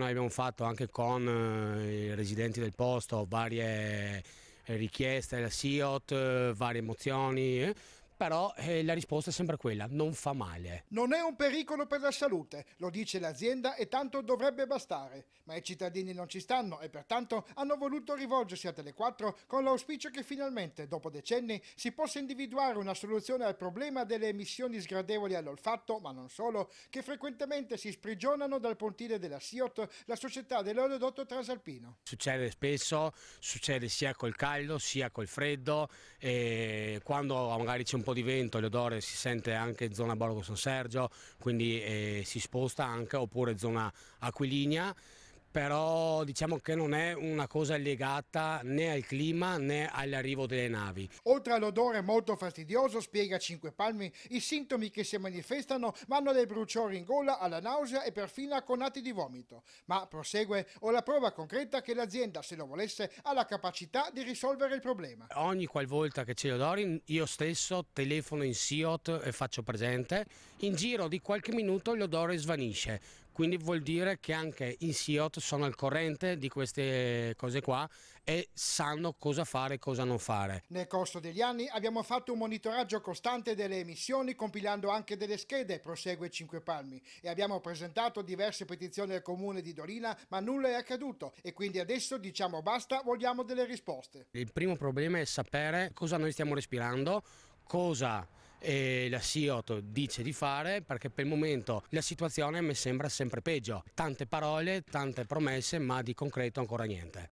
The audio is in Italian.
Noi abbiamo fatto anche con eh, i residenti del posto varie richieste alla SIOT, eh, varie mozioni, eh, però eh, la risposta è sempre quella, non fa male. Non è un pericolo per la salute, lo dice l'azienda e tanto dovrebbe bastare, ma i cittadini non ci stanno e pertanto hanno voluto rivolgersi a Tele4 con l'auspicio che finalmente, dopo decenni, si possa individuare una soluzione al problema delle emissioni sgradevoli all'olfatto, ma non solo, che frequentemente si sprigionano dal pontile della SIOT, la società dell'oleodotto trasalpino. Succede spesso, succede sia col caldo sia col freddo, e quando magari c'è un po' po' di vento l'odore si sente anche in zona Borgo San Sergio, quindi eh, si sposta anche, oppure zona Aquilinea però diciamo che non è una cosa legata né al clima né all'arrivo delle navi. Oltre all'odore molto fastidioso, spiega Cinque Palmi, i sintomi che si manifestano vanno dai bruciori in gola alla nausea e perfino a conati di vomito. Ma prosegue, ho la prova concreta che l'azienda, se lo volesse, ha la capacità di risolvere il problema. Ogni qualvolta che c'è l'odore, io stesso telefono in SIOT e faccio presente, in giro di qualche minuto l'odore svanisce, quindi vuol dire che anche in SIOT sono al corrente di queste cose qua e sanno cosa fare e cosa non fare. Nel corso degli anni abbiamo fatto un monitoraggio costante delle emissioni compilando anche delle schede, prosegue Cinque Palmi, e abbiamo presentato diverse petizioni al comune di Dorina, ma nulla è accaduto e quindi adesso diciamo basta, vogliamo delle risposte. Il primo problema è sapere cosa noi stiamo respirando, cosa eh, la SIOT dice di fare perché per il momento la situazione mi sembra sempre peggio. Tante parole, tante promesse ma di concreto ancora niente.